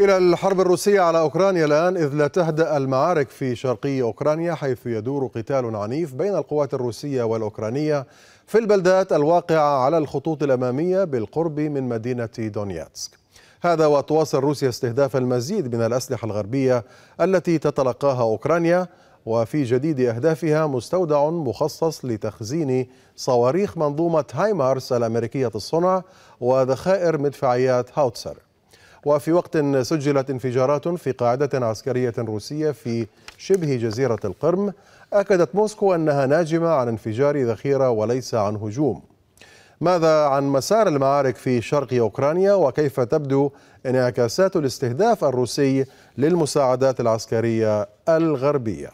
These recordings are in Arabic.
إلى الحرب الروسية على أوكرانيا الآن إذ لا تهدأ المعارك في شرقي أوكرانيا حيث يدور قتال عنيف بين القوات الروسية والأوكرانية في البلدات الواقعة على الخطوط الأمامية بالقرب من مدينة دونياتسك. هذا وتواصل روسيا استهداف المزيد من الأسلحة الغربية التي تتلقاها أوكرانيا وفي جديد أهدافها مستودع مخصص لتخزين صواريخ منظومة هايمارس الأمريكية الصنع وذخائر مدفعيات هاوتسر. وفي وقت سجلت انفجارات في قاعدة عسكرية روسية في شبه جزيرة القرم أكدت موسكو أنها ناجمة عن انفجار ذخيرة وليس عن هجوم. ماذا عن مسار المعارك في شرق أوكرانيا؟ وكيف تبدو انعكاسات الاستهداف الروسي للمساعدات العسكرية الغربية؟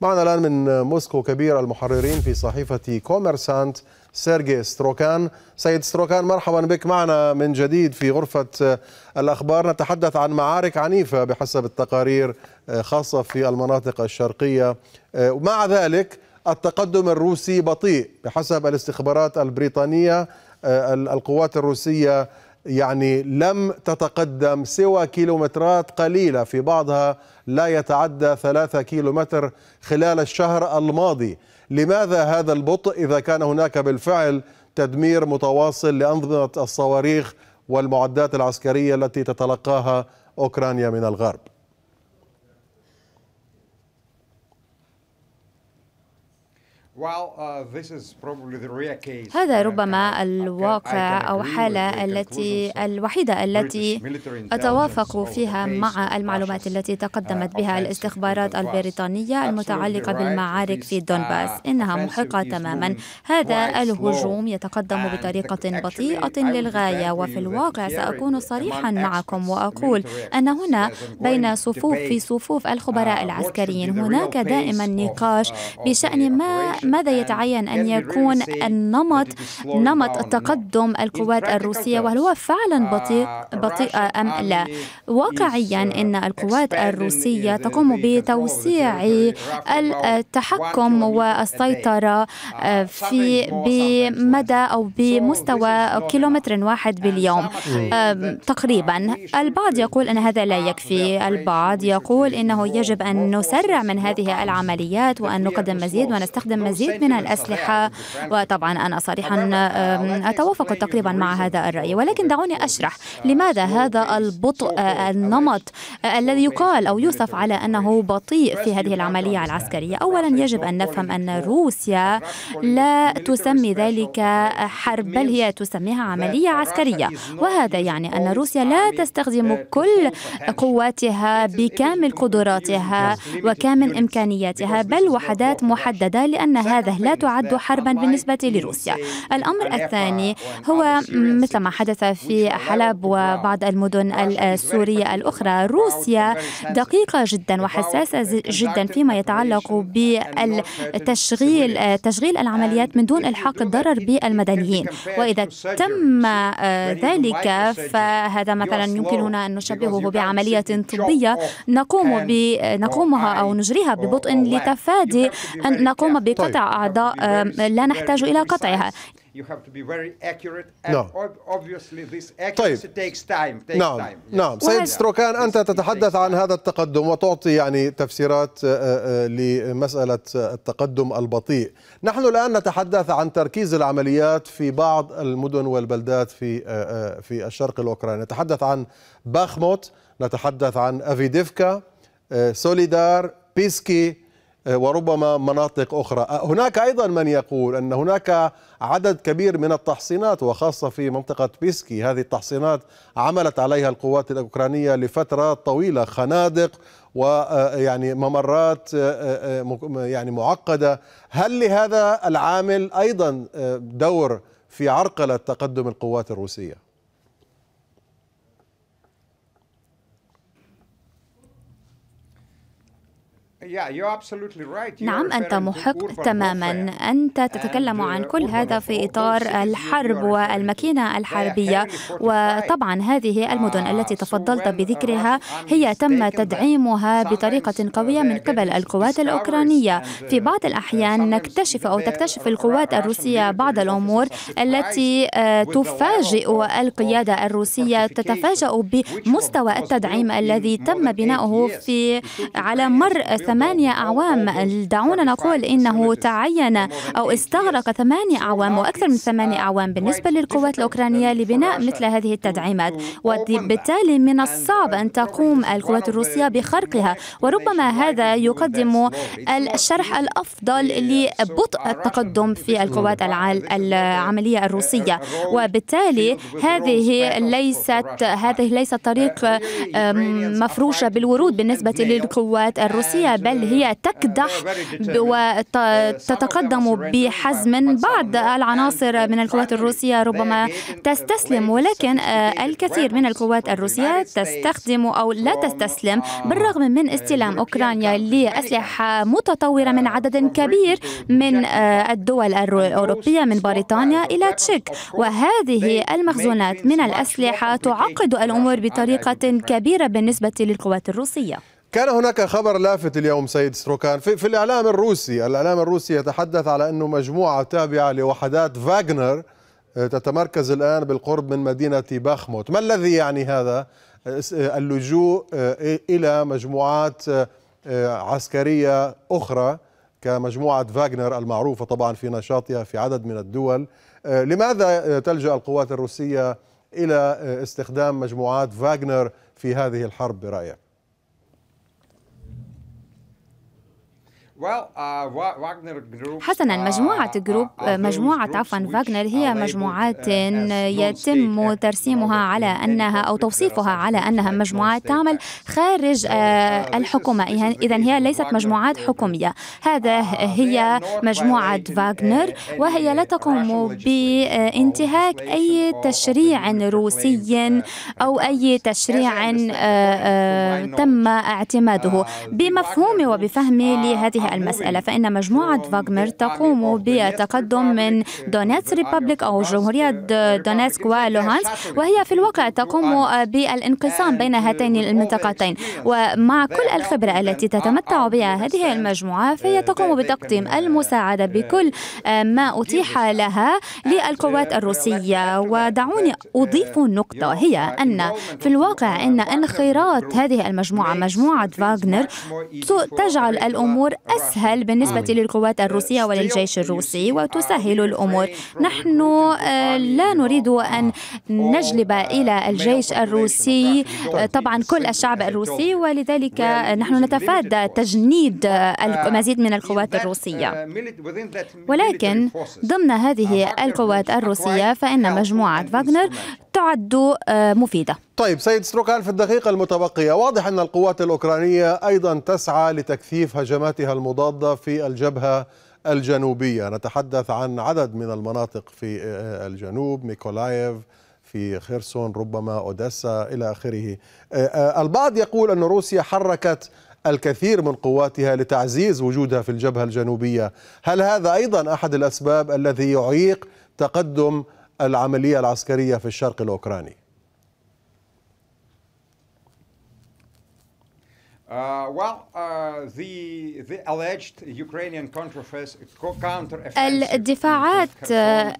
معنا الآن من موسكو كبير المحررين في صحيفة كوميرسانت سيرجي ستروكان. سيد ستروكان مرحبا بك معنا من جديد في غرفة الأخبار. نتحدث عن معارك عنيفة بحسب التقارير خاصة في المناطق الشرقية. ومع ذلك التقدم الروسي بطيء بحسب الاستخبارات البريطانية القوات الروسية يعني لم تتقدم سوى كيلومترات قليلة في بعضها لا يتعدى ثلاثة كيلومتر خلال الشهر الماضي. لماذا هذا البطء إذا كان هناك بالفعل تدمير متواصل لأنظمة الصواريخ والمعدات العسكرية التي تتلقاها أوكرانيا من الغرب؟ هذا ربما الواقع أو حالة التي الوحيدة التي أتوافق فيها مع المعلومات التي تقدمت بها الاستخبارات البريطانية المتعلقة بالمعارك في دونباس. إنها محقة تماما. هذا الهجوم يتقدم بطريقة بطيئة للغاية. وفي الواقع سأكون صريحا معكم وأقول أن هنا بين صفوف في صفوف الخبراء العسكريين. هناك دائما نقاش بشأن ما ماذا يتعين أن يكون النمط نمط التقدم القوات الروسية وهل هو فعلا بطيء بطيء أم لا؟ واقعيا إن القوات الروسية تقوم بتوسيع التحكم والسيطرة في بمدى أو بمستوى كيلومتر واحد باليوم. تقريبا البعض يقول أن هذا لا يكفي. البعض يقول إنه يجب أن نسرع من هذه العمليات وأن نقدم مزيد ونستخدم مزيد من الأسلحة. وطبعا أنا صريحا أتوافق تقريبا مع هذا الرأي. ولكن دعوني أشرح لماذا هذا البطء النمط الذي يقال أو يوصف على أنه بطيء في هذه العملية العسكرية. أولا يجب أن نفهم أن روسيا لا تسمي ذلك حرب بل هي تسميها عملية عسكرية. وهذا يعني أن روسيا لا تستخدم كل قواتها بكامل قدراتها وكامل إمكانياتها بل وحدات محددة لأن هذا لا تعد حربا بالنسبة لروسيا. الأمر الثاني هو مثل ما حدث في حلب وبعض المدن السورية الأخرى روسيا دقيقة جدا وحساسة جدا فيما يتعلق بالتشغيل تشغيل العمليات من دون إلحاق الضرر بالمدنيين. وإذا تم ذلك فهذا مثلا يمكن هنا أن نشبهه بعملية طبية نقوم نقومها أو نجريها ببطء لتفادي أن نقوم بقطع أعضاء لا نحتاج إلى قطعها. نعم طيب. نعم. نعم. سيد ستروكان أنت تتحدث عن هذا التقدم وتعطي يعني تفسيرات لمسألة التقدم البطيء. نحن الآن نتحدث عن تركيز العمليات في بعض المدن والبلدات في في الشرق الأوكراني. نتحدث عن باخموت نتحدث عن أفيديفكا سوليدار بيسكي وربما مناطق أخرى. هناك أيضا من يقول أن هناك عدد كبير من التحصينات وخاصة في منطقة بيسكي. هذه التحصينات عملت عليها القوات الأوكرانية لفترات طويلة خنادق ويعني ممرات يعني معقدة. هل لهذا العامل أيضا دور في عرقلة تقدم القوات الروسية؟ نعم أنت محق تماما. أنت تتكلم عن كل هذا في إطار الحرب والماكينة الحربية. وطبعا هذه المدن التي تفضلت بذكرها هي تم تدعيمها بطريقة قوية من قبل القوات الأوكرانية. في بعض الأحيان نكتشف أو تكتشف القوات الروسية بعض الأمور التي تفاجئ القيادة الروسية تتفاجأ بمستوى التدعيم الذي تم بناؤه في على مر ثمانية أعوام. دعونا نقول إنه تعين أو استغرق ثمانية أعوام وأكثر من ثمانية أعوام بالنسبة للقوات الأوكرانية لبناء مثل هذه التدعيمات؟ وبالتالي من الصعب أن تقوم القوات الروسية بخرقها وربما هذا يقدم الشرح الأفضل لبطء التقدم في القوات العملية الروسية. وبالتالي هذه ليست هذه ليست طريق مفروشة بالورود بالنسبة للقوات الروسية. بل هي تكدح وتتقدم بحزم بعض العناصر من القوات الروسية ربما تستسلم ولكن الكثير من القوات الروسية تستخدم أو لا تستسلم بالرغم من استلام أوكرانيا لأسلحة متطورة من عدد كبير من الدول الأوروبية من بريطانيا إلى تشيك. وهذه المخزونات من الأسلحة تعقد الأمور بطريقة كبيرة بالنسبة للقوات الروسية. كان هناك خبر لافت اليوم سيد ستروكان في, في الإعلام الروسي. الإعلام الروسي يتحدث على أنه مجموعة تابعة لوحدات فاغنر آه، تتمركز الآن بالقرب من مدينة باخموت. ما الذي يعني هذا؟ آه، اللجوء آه، إلى مجموعات عسكرية أخرى كمجموعة فاغنر المعروفة طبعا في نشاطها في عدد من الدول. لماذا تلجأ القوات الروسية إلى استخدام مجموعات فاغنر في هذه الحرب برأيك؟ حسنا مجموعة جروب مجموعة عفوا فاغنر هي مجموعات يتم ترسيمها على أنها أو توصيفها على أنها مجموعات تعمل خارج الحكومة. إذا هي ليست مجموعات حكومية. هذا هي مجموعة فاغنر وهي لا تقوم بانتهاك أي تشريع روسي أو أي تشريع آه، آه، تم اعتماده. بمفهومي وبفهمي لهذه المسألة فإن مجموعة فاغنر تقوم بتقدم من Donetsk Republic أو جمهورية دونيتسك ولوهانسك وهي في الواقع تقوم بالانقسام بين هاتين المنطقتين. ومع كل الخبرة التي تتمتع بها هذه المجموعة فهي تقوم بتقديم المساعدة بكل ما أتيح لها للقوات الروسية. ودعوني أضيف نقطة هي أن في الواقع أن انخراط هذه المجموعة مجموعة فاغنر تجعل الأمور أسهل بالنسبة للقوات الروسية وللجيش الروسي وتسهل الأمور نحن آه، لا نريد أن نجلب إلى الجيش الروسي آه، طبعا كل الشعب الروسي ولذلك نحن نتفادى تجنيد المزيد من القوات الروسية. ولكن ضمن هذه القوات الروسية فإن مجموعة فاغنر تعد آه، مفيدة. طيب سيد ستروكان في الدقيقة المتبقية واضح أن القوات الأوكرانية أيضا تسعى لتكثيف هجماتها المضادة في الجبهة الجنوبية؟ نتحدث عن عدد من المناطق في الجنوب ميكولايف في خيرسون ربما أوديسا إلى آخره. البعض يقول أن روسيا حركت الكثير من قواتها لتعزيز وجودها في الجبهة الجنوبية. هل هذا أيضا أحد الأسباب الذي يعيق تقدم العملية العسكرية في الشرق الأوكراني؟ الدفاعات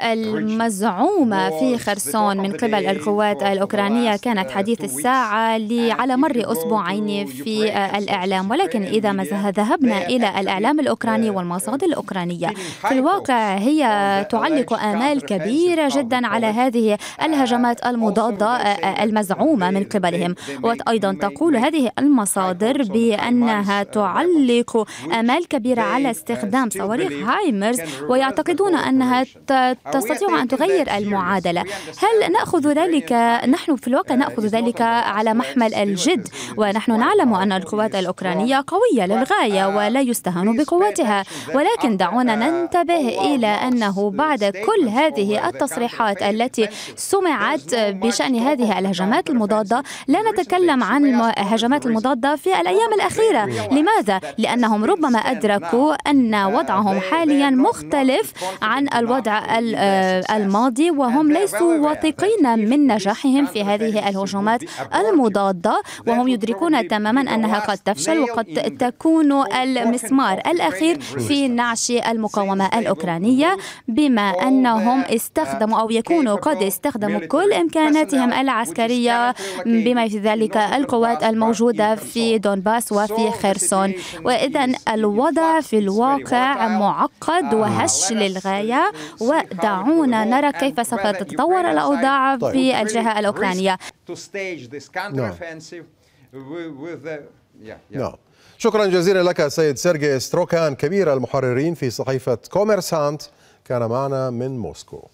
المزعومة في خرسون من قبل القوات الأوكرانية كانت حديث الساعة على مر أسبوعين في الإعلام. ولكن إذا ما ذهبنا إلى الإعلام الأوكراني والمصادر الأوكرانية. في الواقع هي تعلق آمال كبيرة جدا على هذه الهجمات المضادة المزعومة من قبلهم. وأيضا تقول هذه المصادر بأنها تعلق آمال كبيرة على استخدام صواريخ هايمرز ويعتقدون أنها تستطيع أن تغير المعادلة. هل نأخذ ذلك؟ نحن في الواقع نأخذ ذلك على محمل الجد ونحن نعلم أن القوات الأوكرانية قوية للغاية ولا يستهان بقوتها. ولكن دعونا ننتبه إلى أنه بعد كل هذه التصريحات التي سمعت بشأن هذه الهجمات المضادة لا نتكلم عن الهجمات المضادة في الأيام الأخيرة لماذا؟ لأنهم ربما أدركوا أن وضعهم حاليا مختلف عن الوضع الماضي وهم ليسوا واثقين من نجاحهم في هذه الهجومات المضادة وهم يدركون تماما أنها قد تفشل وقد تكون المسمار الأخير في نعش المقاومة الأوكرانية بما أنهم استخدموا أو يكونوا قد استخدموا كل إمكاناتهم العسكرية بما في ذلك القوات الموجودة في دونباس وفي خرسون. وإذا الوضع في الواقع معقد وهش للغاية. ودعونا نرى كيف سوف تتطور الأوضاع في الجهة الأوكرانية. نعم شكرا جزيلا لك سيد سيرجي ستروكان كبير المحررين في صحيفة كوميرسانت كان معنا من موسكو.